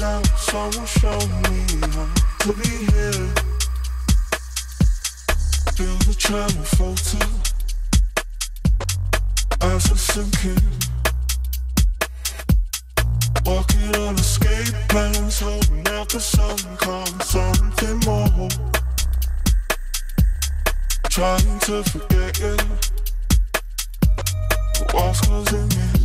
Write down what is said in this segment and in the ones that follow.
love, someone show me how to be here. Feel the channel filter as it's sinking. Walking on escape plans, hoping that the sun comes something more. Trying to forget it, the walls closing in.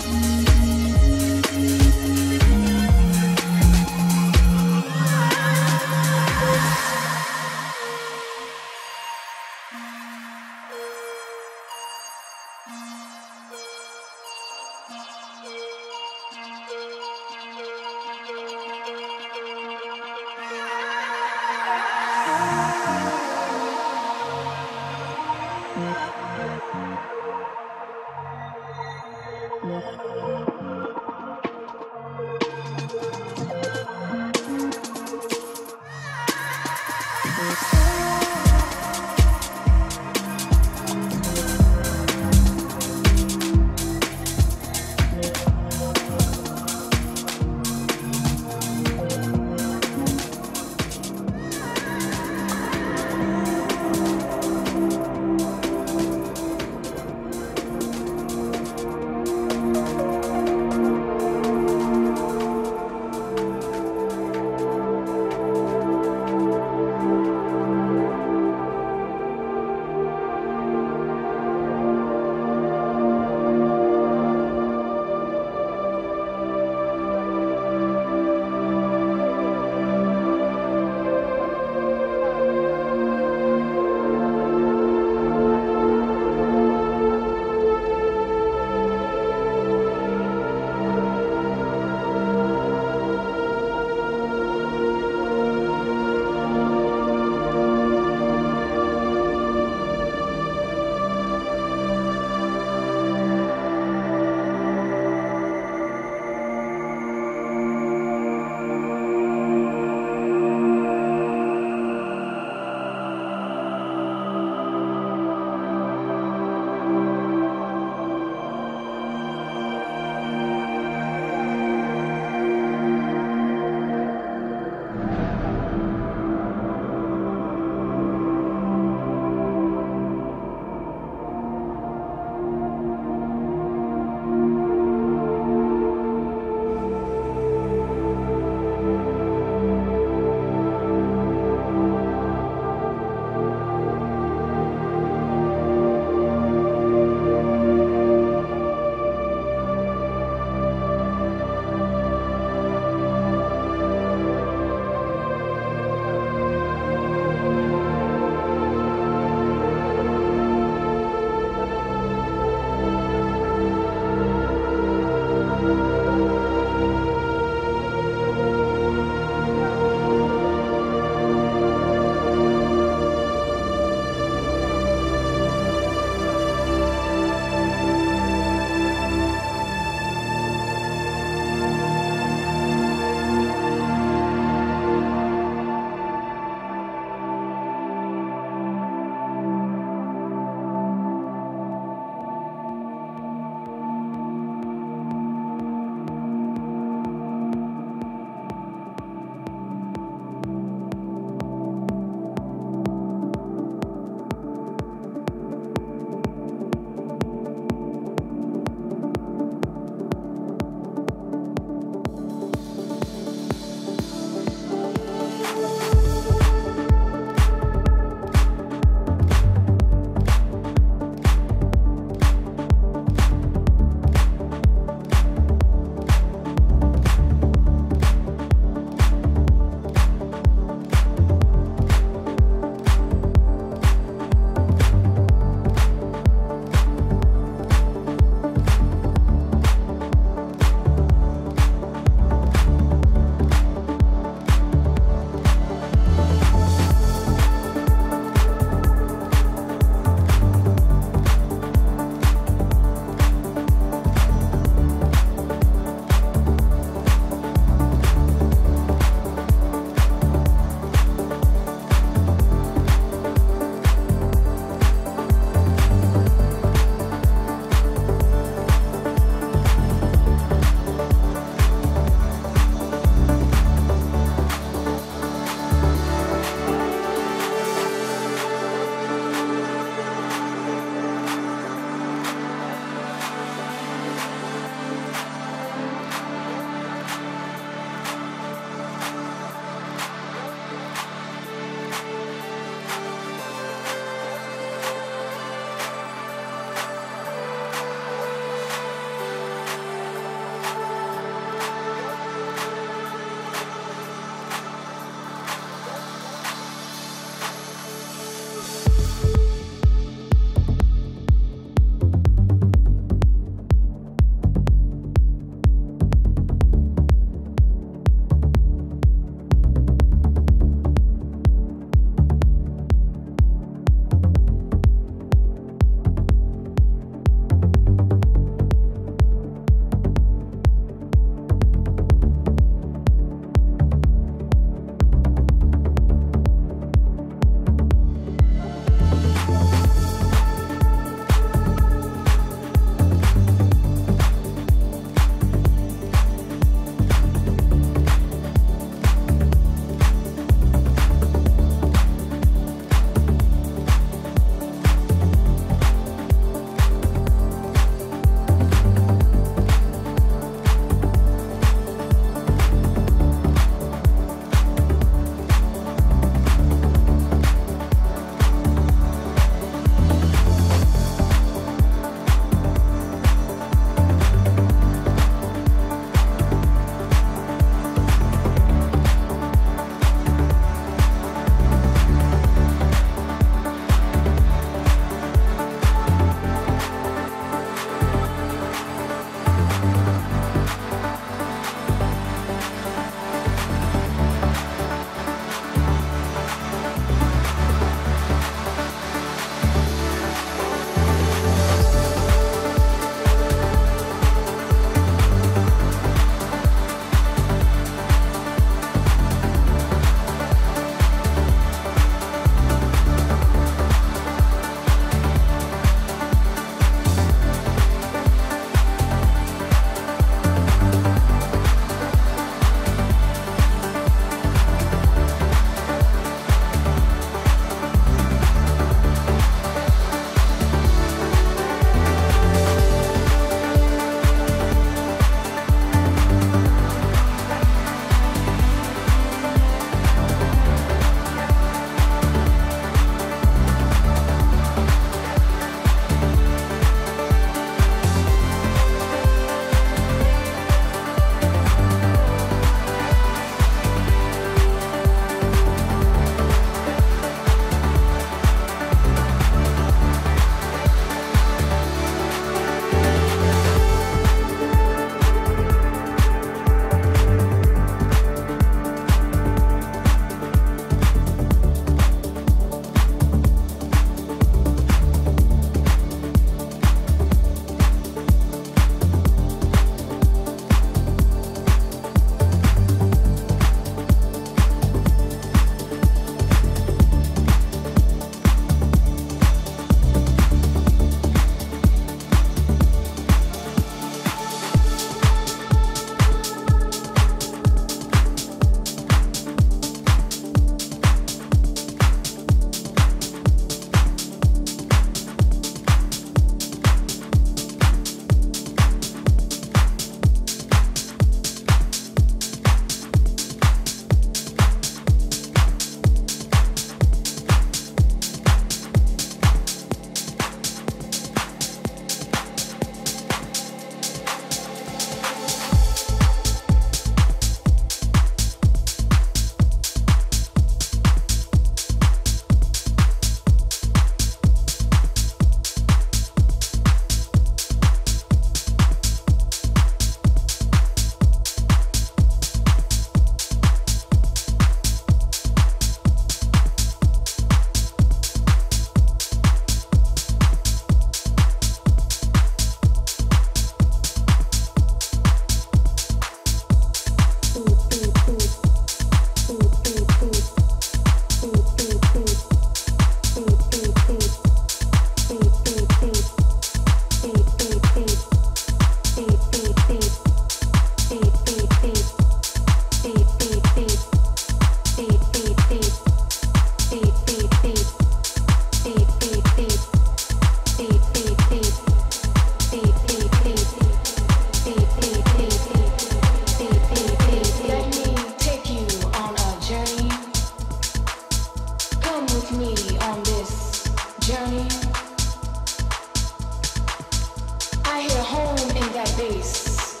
that bass.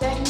That